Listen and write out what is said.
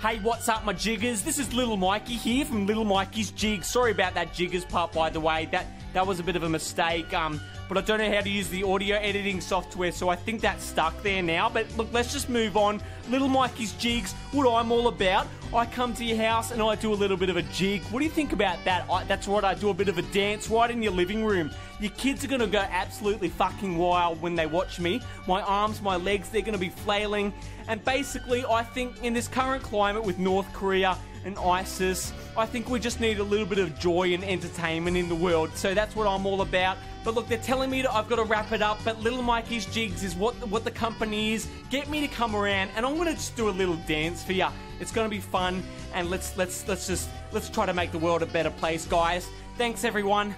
Hey, what's up, my jiggers? This is Little Mikey here from Little Mikey's Jig. Sorry about that jiggers part, by the way. That that was a bit of a mistake. Um, but I don't know how to use the audio editing software, so I think that's stuck there now. But look, let's just move on. Little Mikey's Jigs, what I'm all about. I come to your house and I do a little bit of a jig. What do you think about that? I, that's right, I do a bit of a dance right in your living room. Your kids are gonna go absolutely fucking wild when they watch me. My arms, my legs, they're gonna be flailing. And basically, I think in this current climate with North Korea and ISIS. I think we just need a little bit of joy and entertainment in the world. So that's what I'm all about. But look, they're telling me that I've got to wrap it up. But Little Mikey's Jigs is what what the company is. Get me to come around, and I'm gonna just do a little dance for you. It's gonna be fun, and let's let's let's just let's try to make the world a better place, guys. Thanks, everyone.